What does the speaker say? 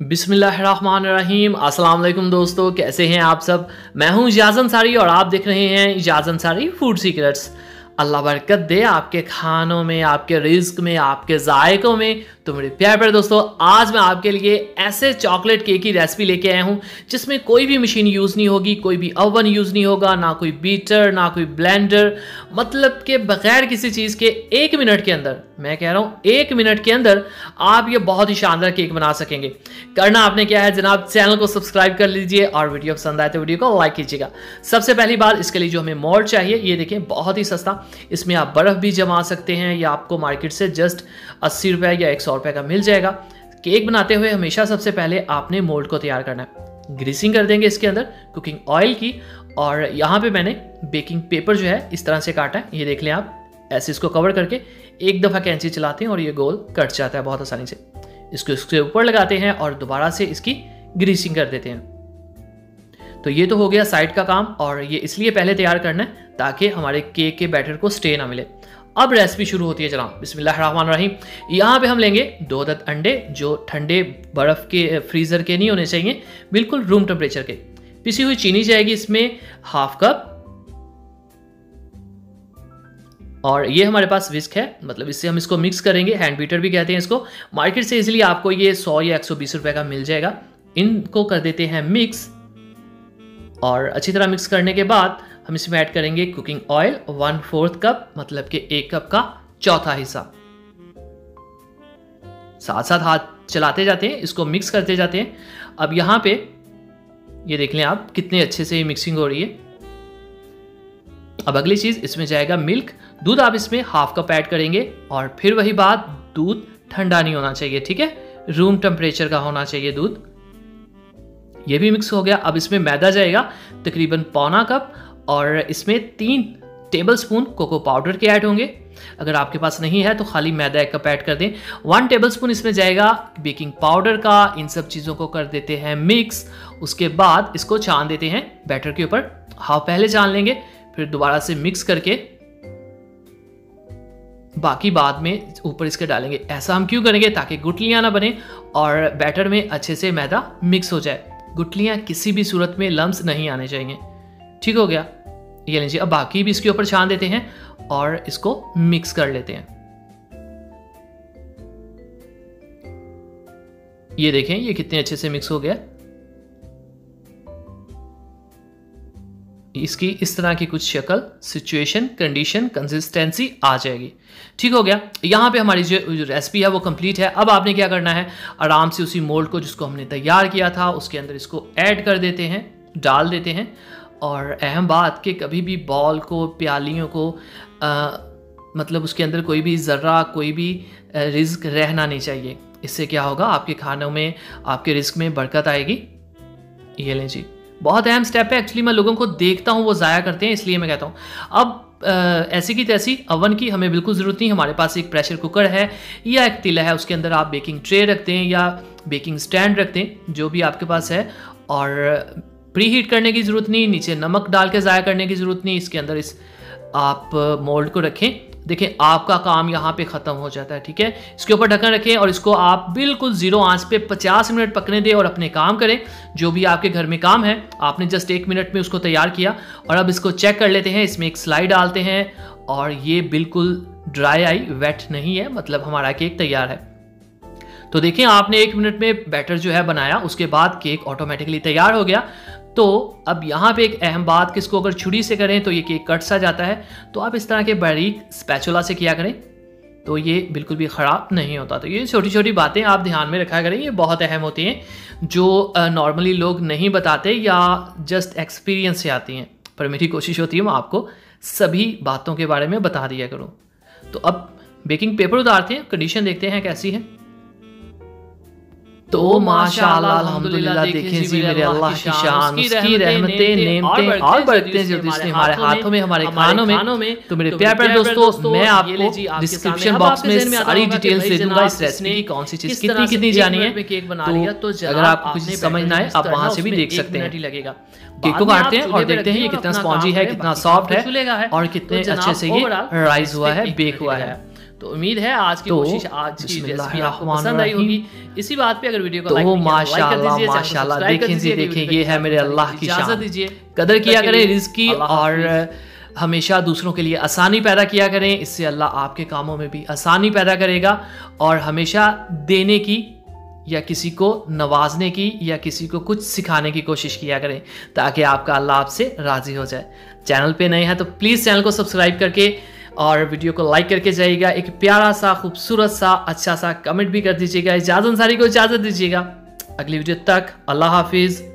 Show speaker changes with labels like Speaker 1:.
Speaker 1: बिसमीम अस्सलाम दोस्तों, कैसे हैं आप सब? मैं हूँ इजाज़ अंसारी और आप देख रहे हैं इजाज़ अंसारी फ़ूड सीक्रेट्स। अल्लाह बरकत दे आपके खानों में, आपके रिस्क में, आपके जायकों में। तो मेरे प्यार प्यारे दोस्तों, आज मैं आपके लिए ऐसे चॉकलेट केक की रेसिपी लेके आया हूँ, जिसमें कोई भी मशीन यूज़ नहीं होगी, कोई भी ओवन यूज़ नहीं होगा, ना कोई बीटर ना कोई ब्लेंडर मतलब के बगैर किसी चीज़ के एक मिनट के अंदर, मैं कह रहा हूँ, एक मिनट के अंदर आप ये बहुत ही शानदार केक बना सकेंगे। करना आपने क्या है, जनाब चैनल को सब्सक्राइब कर लीजिए और वीडियो पसंद आए तो वीडियो को लाइक कीजिएगा। सबसे पहली बात, इसके लिए जो हमें मोल्ड चाहिए, ये देखिए, बहुत ही सस्ता, इसमें आप बर्फ़ भी जमा सकते हैं, या आपको मार्केट से जस्ट अस्सी रुपये या एक सौ रुपये का मिल जाएगा। केक बनाते हुए हमेशा सबसे पहले आपने मोल्ड को तैयार करना है। ग्रीसिंग कर देंगे इसके अंदर कुकिंग ऑयल की और यहाँ पे मैंने बेकिंग पेपर जो है इस तरह से काटा है। ये देख लें आप, ऐसे इसको कवर करके एक दफ़ा कैंची चलाते हैं और ये गोल कट जाता है बहुत आसानी से। इसको इसके ऊपर लगाते हैं और दोबारा से इसकी ग्रीसिंग कर देते हैं। तो ये तो हो गया साइड का काम और ये इसलिए पहले तैयार करना है ताकि हमारे केक के बैटर को स्टे ना मिले। अब रेसिपी शुरू होती है जनाब। बिस्मिल्लाह रहीम यहाँ पे हम लेंगे दो दत अंडे, जो ठंडे बर्फ़ के फ्रीज़र के नहीं होने चाहिए, बिल्कुल रूम टेम्परेचर के। पिसी हुई चीनी जाएगी इसमें हाफ़ कप और ये हमारे पास विस्क है मतलब इससे हम इसको मिक्स करेंगे हैंड बीटर भी कहते हैं इसको। मार्केट से इजीली आपको ये 100 या 120 रुपए का मिल जाएगा। इनको कर देते हैं मिक्स और अच्छी तरह मिक्स करने के बाद हम इसमें ऐड करेंगे cooking oil one fourth cup मतलब कि एक कप का चौथा हिस्सा। साथ साथ हाथ चलाते जाते हैं, इसको मिक्स करते जाते हैं। अब यहाँ पे, ये देख लें आप, कितने अच्छे से ये मिक्सिंग हो रही है। अब अगली चीज़, इसमें जाएगा मिल्क दूध आप इसमें हाफ़ कप ऐड करेंगे और फिर वही बात, दूध ठंडा नहीं होना चाहिए, ठीक है? रूम टेम्परेचर का होना चाहिए दूध। ये भी मिक्स हो गया। अब इसमें मैदा जाएगा, तकरीबन पौना कप और इसमें तीन टेबल स्पून कोको पाउडर के ऐड होंगे। अगर आपके पास नहीं है तो खाली मैदा एक कप ऐड कर दें। वन टेबल स्पून इसमें जाएगा बेकिंग पाउडर का। इन सब चीज़ों को कर देते हैं मिक्स उसके बाद इसको छान देते हैं बैटर के ऊपर। हाफ़ पहले छान लेंगे, फिर दोबारा से मिक्स करके। बाकी बाद में ऊपर इसके डालेंगे। ऐसा हम क्यों करेंगे? ताकि गुटलियाँ ना बने और बैटर में अच्छे से मैदा मिक्स हो जाए। गुटलियाँ किसी भी सूरत में लम्स नहीं आने चाहिए। ठीक हो गया। ये लीजिए, अब बाकी भी इसके ऊपर छान देते हैं और इसको मिक्स कर लेते हैं। ये देखें, ये कितने अच्छे से मिक्स हो गया। इसकी इस तरह की कुछ शक्ल सिचुएशन कंडीशन कंसिस्टेंसी आ जाएगी। ठीक हो गया। यहाँ पे हमारी जो रेसिपी है, वो कंप्लीट है। अब आपने क्या करना है? आराम से उसी मोल्ड को जिसको हमने तैयार किया था, उसके अंदर इसको ऐड कर देते हैं, डाल देते हैं। और अहम बात कि कभी भी बॉल को प्यालियों को आ, मतलब उसके अंदर कोई भी ज़र्रा कोई भी रिस्क रहना नहीं चाहिए। इससे क्या होगा? आपके खानों में आपके रिस्क में बरकत आएगी। ये लें जी। बहुत अहम स्टेप है। एक्चुअली मैं लोगों को देखता हूँ वो ज़ाया करते हैं इसलिए मैं कहता हूँ। अब ऐसी की तैसी अवन की हमें बिल्कुल ज़रूरत नहीं। हमारे पास एक प्रेशर कुकर है या एक तिला है उसके अंदर आप बेकिंग ट्रे रखते हैं या बेकिंग स्टैंड रखते हैं जो भी आपके पास है। और प्री हीट करने की ज़रूरत नहीं, नीचे नमक डाल के ज़ाया करने की ज़रूरत नहीं, इसके अंदर इस, आप, मोल्ड को रखें। देखें, आपका काम यहाँ पे ख़त्म हो जाता है, ठीक है? इसके ऊपर ढक्कन रखें और इसको आप बिल्कुल ज़ीरो आँच पे 50 मिनट पकने दें और अपने काम करें। जो भी आपके घर में काम है, आपने जस्ट एक मिनट में उसको तैयार किया और अब इसको चेक कर लेते हैं, इसमें एक स्लाइड डालते हैं और ये बिल्कुल ड्राई आई, वेट नहीं है मतलब हमारा केक तैयार है। तो देखें, आपने एक मिनट में बैटर जो है बनाया, उसके बाद केक ऑटोमेटिकली तैयार हो गया। तो अब यहाँ पे एक अहम बात कि इसको अगर छुरी से करें तो ये केक कट सा जाता है। तो आप इस तरह के बारीक स्पैचुला से किया करें तो ये बिल्कुल भी ख़राब नहीं होता। तो ये छोटी छोटी बातें आप ध्यान में रखा करें, ये बहुत अहम होती हैं, जो नॉर्मली लोग नहीं बताते या जस्ट एक्सपीरियंस से आती हैं। पर मेरी कोशिश होती है, मैं आपको सभी बातों के बारे में बता दिया करूँ। तो अब बेकिंग पेपर उतारते हैं कंडीशन देखते हैं, कैसी है। तो माशाल्लाह अल्हम्दुलिल्लाह देखें जी मेरे अल्लाह की शान उसकी रहमतें नेमतें और बढ़ते हैं जिसने हमारे हाथों में हमारे कानों में तो मेरे प्यार प्यारे दोस्तों मैं आपको डिस्क्रिप्शन बॉक्स में सारी डिटेल्स दे दूँगा इस रेसिपी की कौन सी चीज़ कितनी कितनी जानी है केक बना लिया तो अगर आपको कुछ समझना है आप वहाँ से भी देख सकते हैं। लगेगा। केक को काटते हैं और देखते हैं ये कितना स्पॉन्जी है कितना सॉफ्ट है और कितने अच्छे से ये राइज हुआ है बेक हुआ है।
Speaker 2: तो उम्मीद है आज की
Speaker 1: तो
Speaker 2: कोशिश आज की रेसिपी आपको पसंद आई होगी। इसी बात पे अगर वीडियो को
Speaker 1: तो
Speaker 2: लाइक तो कर
Speaker 1: माशाल्लाह माशाल्लाह देखें जी देखें ये है मेरे अल्लाह की
Speaker 2: इजाज़त दीजिए।
Speaker 1: कदर किया करें
Speaker 2: के लिए
Speaker 1: रिज्क की और हमेशा दूसरों के लिए आसानी पैदा किया करें इससे अल्लाह आपके कामों में भी आसानी पैदा करेगा और हमेशा देने की या किसी को नवाजने की या किसी को कुछ सिखाने की कोशिश किया करें ताकि आपका अल्लाह आपसे राज़ी हो जाए। चैनल पे नए हैं तो प्लीज़ चैनल को सब्सक्राइब करके और वीडियो को लाइक करके जाइएगा। एक प्यारा सा, खूबसूरत सा अच्छा सा कमेंट भी कर दीजिएगा। इजाज़त, अंसारी को इजाज़त दीजिएगा। अगली वीडियो तक, अल्लाह हाफिज़।